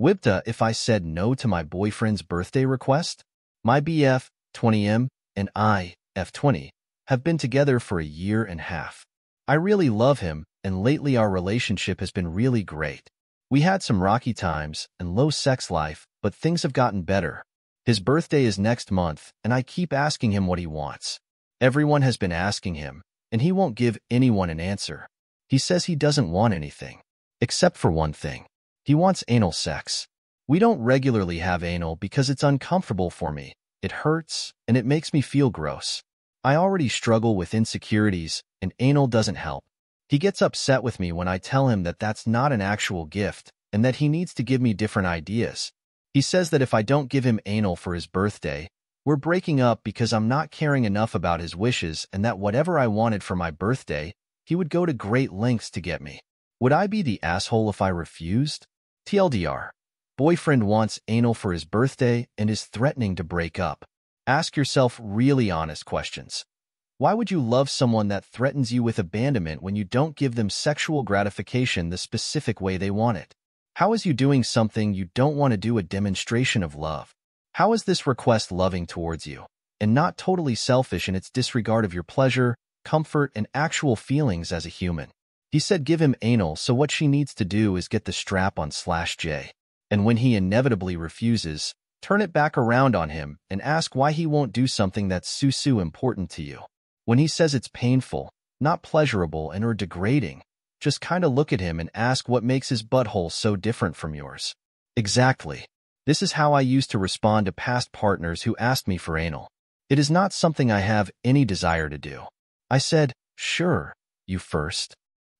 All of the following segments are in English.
WIBTAH if I said no to my boyfriend's birthday request? My BF, 20M, and I, F20, have been together for a year and a half. I really love him, and lately our relationship has been really great. We had some rocky times and low sex life, but things have gotten better. His birthday is next month, and I keep asking him what he wants. Everyone has been asking him, and he won't give anyone an answer. He says he doesn't want anything, except for one thing. He wants anal sex. We don't regularly have anal because it's uncomfortable for me. It hurts, and it makes me feel gross. I already struggle with insecurities, and anal doesn't help. He gets upset with me when I tell him that that's not an actual gift and that he needs to give me different ideas. He says that if I don't give him anal for his birthday, we're breaking up because I'm not caring enough about his wishes and that whatever I wanted for my birthday, he would go to great lengths to get me. Would I be the asshole if I refused? TLDR. Boyfriend wants anal for his birthday and is threatening to break up. Ask yourself really honest questions. Why would you love someone that threatens you with abandonment when you don't give them sexual gratification the specific way they want it? How is you doing something you don't want to do a demonstration of love? How is this request loving towards you and not totally selfish in its disregard of your pleasure, comfort, and actual feelings as a human? He said give him anal, so what she needs to do is get the strap on slash J. And when he inevitably refuses, turn it back around on him and ask why he won't do something that's so-so important to you. When he says it's painful, not pleasurable and or degrading, just kinda look at him and ask what makes his butthole so different from yours. Exactly. This is how I used to respond to past partners who asked me for anal. It is not something I have any desire to do. I said, sure, you first.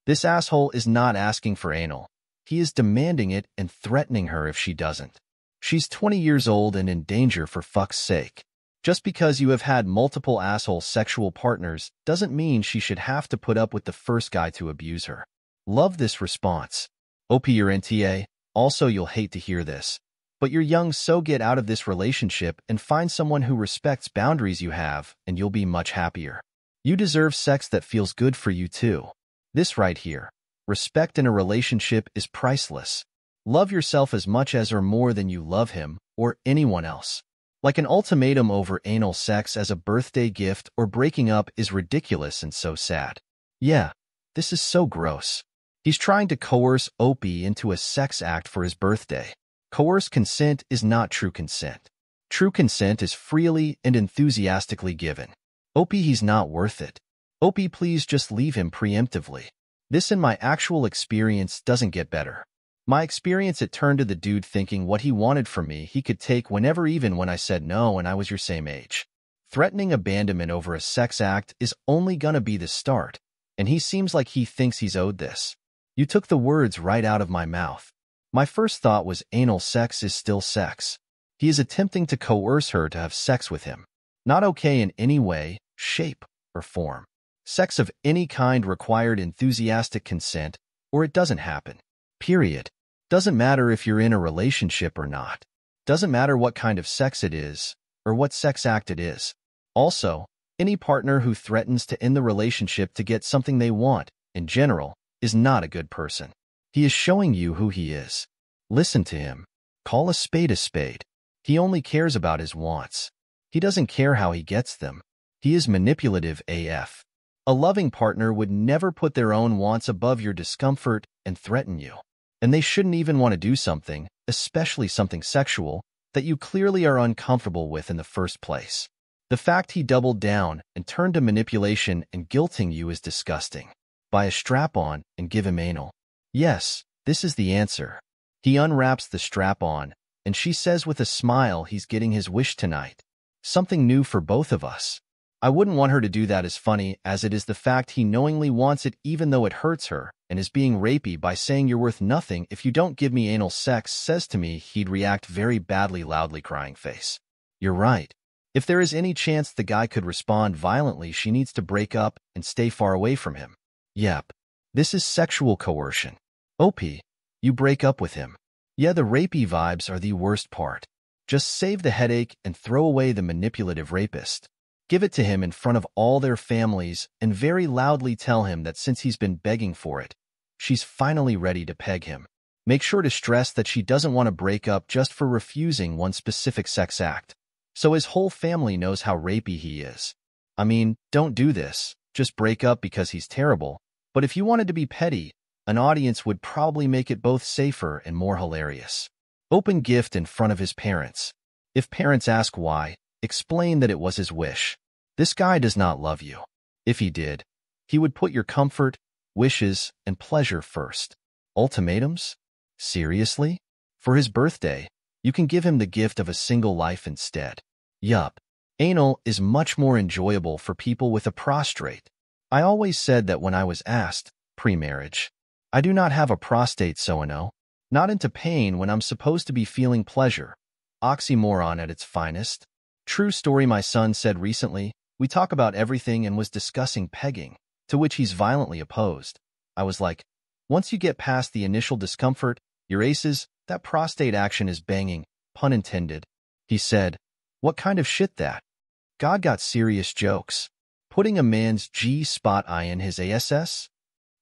This asshole is not asking for anal. He is demanding it and threatening her if she doesn't. She's 20 years old and in danger for fuck's sake. Just because you have had multiple asshole sexual partners doesn't mean she should have to put up with the first guy to abuse her. Love this response. OP your NTA, also you'll hate to hear this. But you're young so get out of this relationship and find someone who respects boundaries you have and you'll be much happier. You deserve sex that feels good for you too. This right here. Respect in a relationship is priceless. Love yourself as much as or more than you love him or anyone else. Like an ultimatum over anal sex as a birthday gift or breaking up is ridiculous and so sad. Yeah, this is so gross. He's trying to coerce OP into a sex act for his birthday. Coerced consent is not true consent. True consent is freely and enthusiastically given. OP, he's not worth it. OP, please just leave him preemptively. This in my actual experience doesn't get better. My experience it turned to the dude thinking what he wanted from me he could take whenever even when I said no and I was your same age. Threatening abandonment over a sex act is only gonna be the start, and he seems like he thinks he's owed this. You took the words right out of my mouth. My first thought was anal sex is still sex. He is attempting to coerce her to have sex with him. Not okay in any way, shape, or form. Sex of any kind required enthusiastic consent, or it doesn't happen. Period. Doesn't matter if you're in a relationship or not. Doesn't matter what kind of sex it is, or what sex act it is. Also, any partner who threatens to end the relationship to get something they want, in general, is not a good person. He is showing you who he is. Listen to him. Call a spade a spade. He only cares about his wants. He doesn't care how he gets them. He is manipulative AF. A loving partner would never put their own wants above your discomfort and threaten you. And they shouldn't even want to do something, especially something sexual, that you clearly are uncomfortable with in the first place. The fact he doubled down and turned to manipulation and guilting you is disgusting. Buy a strap-on and give him anal. Yes, this is the answer. He unwraps the strap-on, and she says with a smile he's getting his wish tonight. Something new for both of us. I wouldn't want her to do that as funny as it is the fact he knowingly wants it even though it hurts her and is being rapey by saying you're worth nothing if you don't give me anal sex says to me he'd react very badly loudly crying face. You're right. If there is any chance the guy could respond violently she needs to break up and stay far away from him. Yep. This is sexual coercion. OP, you break up with him. Yeah, the rapey vibes are the worst part. Just save the headache and throw away the manipulative rapist. Give it to him in front of all their families and very loudly tell him that since he's been begging for it, she's finally ready to peg him. Make sure to stress that she doesn't want to break up just for refusing one specific sex act, so his whole family knows how rapey he is. I mean, don't do this. Just break up because he's terrible. But if you wanted to be petty, an audience would probably make it both safer and more hilarious. Open gift in front of his parents. If parents ask why, explain that it was his wish. This guy does not love you. If he did, he would put your comfort, wishes, and pleasure first. Ultimatums? Seriously? For his birthday, you can give him the gift of a single life instead. Yup. Anal is much more enjoyable for people with a prostate. I always said that when I was asked, pre-marriage, I do not have a prostate so I know. Not into pain when I'm supposed to be feeling pleasure. Oxymoron at its finest. True story my son said recently, we talk about everything and was discussing pegging, to which he's violently opposed. I was like, once you get past the initial discomfort, your aces, that prostate action is banging, pun intended. He said, what kind of shit that? God got serious jokes. Putting a man's G-spot eye in his ASS?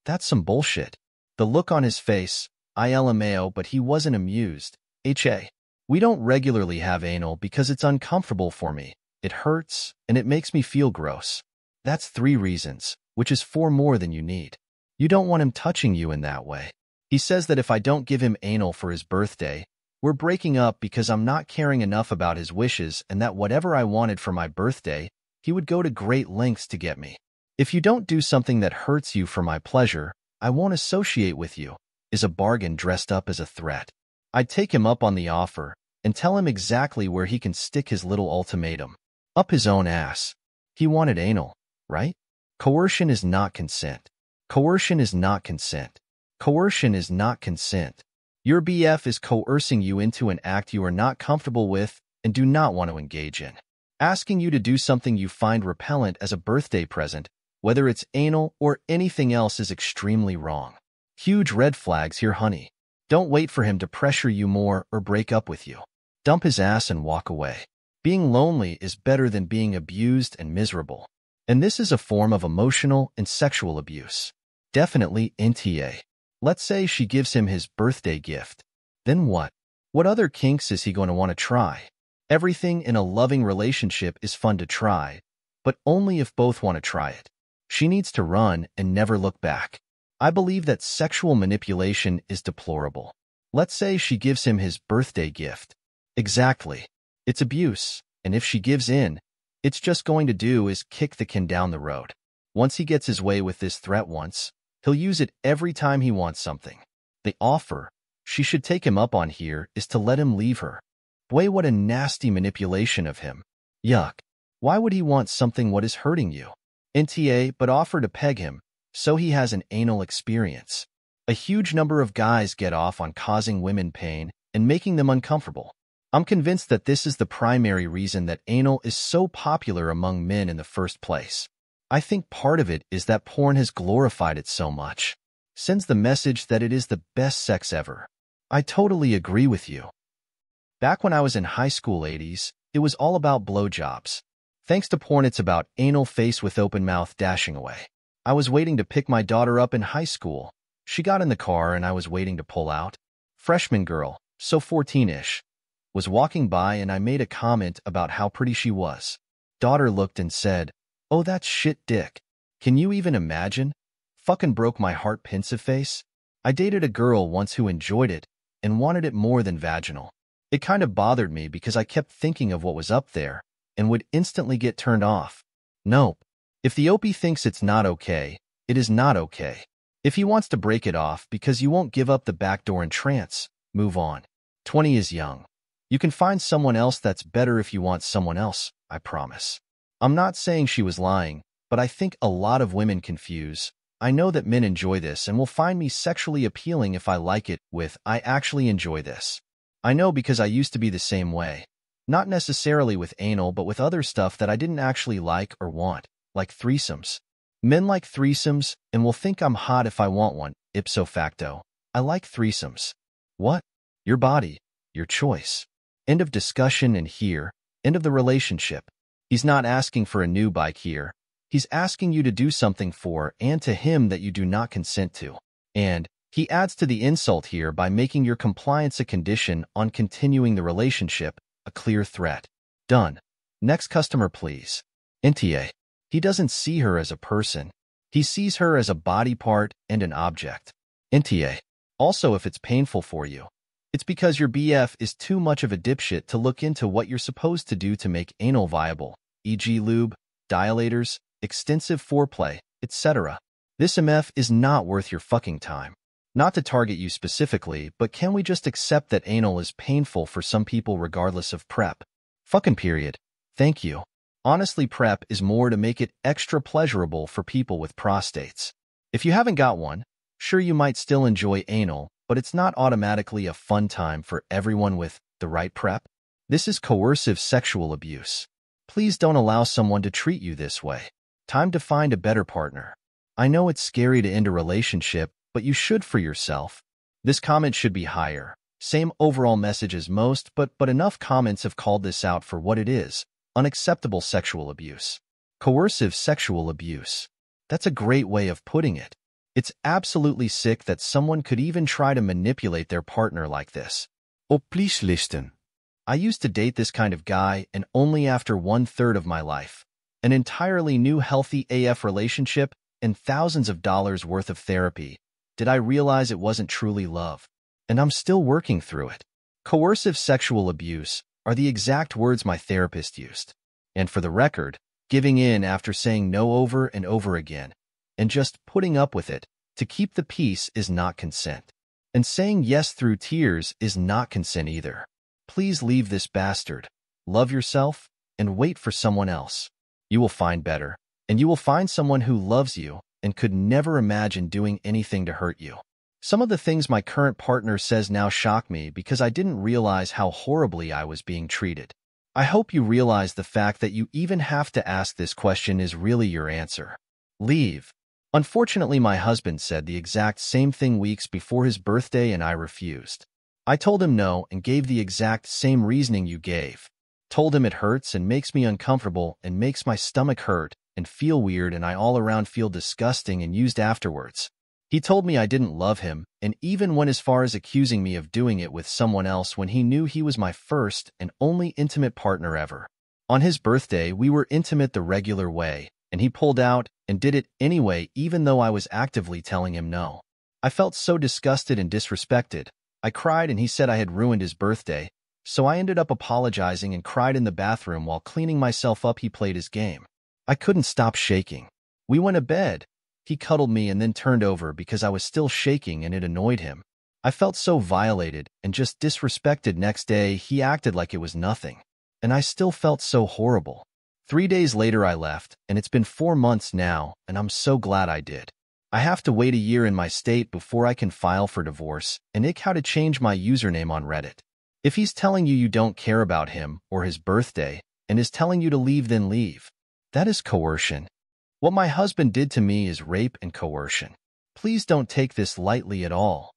That's some bullshit. The look on his face, I LMAO, but he wasn't amused. HA. We don't regularly have anal because it's uncomfortable for me. It hurts, and it makes me feel gross. That's three reasons, which is four more than you need. You don't want him touching you in that way. He says that if I don't give him anal for his birthday, we're breaking up because I'm not caring enough about his wishes and that whatever I wanted for my birthday, he would go to great lengths to get me. If you don't do something that hurts you for my pleasure, I won't associate with you, is a bargain dressed up as a threat. I'd take him up on the offer and tell him exactly where he can stick his little ultimatum. Up his own ass. He wanted anal, right? Coercion is not consent. Coercion is not consent. Coercion is not consent. Your BF is coercing you into an act you are not comfortable with and do not want to engage in. Asking you to do something you find repellent as a birthday present, whether it's anal or anything else is extremely wrong. Huge red flags here, honey. Don't wait for him to pressure you more or break up with you. Dump his ass and walk away. Being lonely is better than being abused and miserable. And this is a form of emotional and sexual abuse. Definitely NTA. Let's say she gives him his birthday gift. Then what? What other kinks is he going to want to try? Everything in a loving relationship is fun to try, but only if both want to try it. She needs to run and never look back. I believe that sexual manipulation is deplorable. Let's say she gives him his birthday gift. Exactly. It's abuse, and if she gives in, it's just going to do is kick the can down the road. Once he gets his way with this threat once, He'll use it every time he wants something. The offer she should take him up on here is to let him leave her. Boy, what a nasty manipulation of him. Yuck. Why would he want something what is hurting you? NTA, but offer to peg him, so he has an anal experience. A huge number of guys get off on causing women pain and making them uncomfortable. I'm convinced that this is the primary reason that anal is so popular among men in the first place. I think part of it is that porn has glorified it so much. Sends the message that it is the best sex ever. I totally agree with you. Back when I was in high school 80s, it was all about blowjobs. Thanks to porn, it's about anal face with open mouth dashing away. I was waiting to pick my daughter up in high school. She got in the car and I was waiting to pull out. Freshman girl, so 14-ish, was walking by and I made a comment about how pretty she was. Daughter looked and said, Oh, that's shit dick. Can you even imagine? Fucking broke my heart pensive face. I dated a girl once who enjoyed it and wanted it more than vaginal. It kind of bothered me because I kept thinking of what was up there and would instantly get turned off. Nope. If the OP thinks it's not okay, it is not okay. If he wants to break it off because you won't give up the backdoor in trance, move on. 20 is young. You can find someone else that's better if you want someone else, I promise. I'm not saying she was lying, but I think a lot of women confuse. I know that men enjoy this and will find me sexually appealing if I like it with I actually enjoy this. I know because I used to be the same way. Not necessarily with anal, but with other stuff that I didn't actually like or want, like threesomes. Men like threesomes and will think I'm hot if I want one, ipso facto. I like threesomes. What? Your body, your choice. End of discussion and here, end of the relationship. He's not asking for a new bike here. He's asking you to do something for and to him that you do not consent to. And He adds to the insult here by making your compliance a condition on continuing the relationship, a clear threat. Done. Next customer, please. NTA. He doesn't see her as a person. He sees her as a body part and an object. NTA. Also, if it's painful for you, it's because your BF is too much of a dipshit to look into what you're supposed to do to make anal viable, e.g. lube, dilators, extensive foreplay, etc. This MF is not worth your fucking time. Not to target you specifically, but can we just accept that anal is painful for some people regardless of prep? Fucking period. Thank you. Honestly, prep is more to make it extra pleasurable for people with prostates. If you haven't got one, sure you might still enjoy anal, but it's not automatically a fun time for everyone with the right prep. This is coercive sexual abuse. Please don't allow someone to treat you this way. Time to find a better partner. I know it's scary to end a relationship, but you should for yourself. This comment should be higher. Same overall message as most, but, but enough comments have called this out for what it is, unacceptable sexual abuse. Coercive sexual abuse. That's a great way of putting it. It's absolutely sick that someone could even try to manipulate their partner like this. Oh, please listen. I used to date this kind of guy, and only after one-third of my life, an entirely new healthy AF relationship, and thousands of dollars worth of therapy, did I realize it wasn't truly love. And I'm still working through it. Coercive sexual abuse are the exact words my therapist used. And for the record, giving in after saying no over and over again, and just putting up with it to keep the peace is not consent. And saying yes through tears is not consent either. Please leave this bastard. Love yourself and wait for someone else. You will find better, and you will find someone who loves you and could never imagine doing anything to hurt you. Some of the things my current partner says now shock me because I didn't realize how horribly I was being treated. I hope you realize the fact that you even have to ask this question is really your answer. Leave. Unfortunately, my husband said the exact same thing weeks before his birthday and I refused. I told him no and gave the exact same reasoning you gave. Told him it hurts and makes me uncomfortable and makes my stomach hurt and feel weird and I all around feel disgusting and used afterwards. He told me I didn't love him and even went as far as accusing me of doing it with someone else when he knew he was my first and only intimate partner ever. On his birthday, we were intimate the regular way, and he pulled out and did it anyway even though I was actively telling him no. I felt so disgusted and disrespected. I cried and he said I had ruined his birthday, so I ended up apologizing and cried in the bathroom while cleaning myself up he played his game. I couldn't stop shaking. We went to bed. He cuddled me and then turned over because I was still shaking and it annoyed him. I felt so violated and just disrespected next day he acted like it was nothing. And I still felt so horrible. Three days later I left, and it's been four months now, and I'm so glad I did. I have to wait a year in my state before I can file for divorce, and ick how to change my username on Reddit. If he's telling you you don't care about him or his birthday, and is telling you to leave then leave. That is coercion. What my husband did to me is rape and coercion. Please don't take this lightly at all.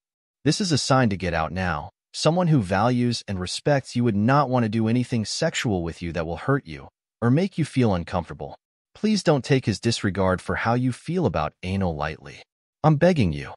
This is a sign to get out now. Someone who values and respects you would not want to do anything sexual with you that will hurt you or make you feel uncomfortable. Please don't take his disregard for how you feel about anal lightly. I'm begging you.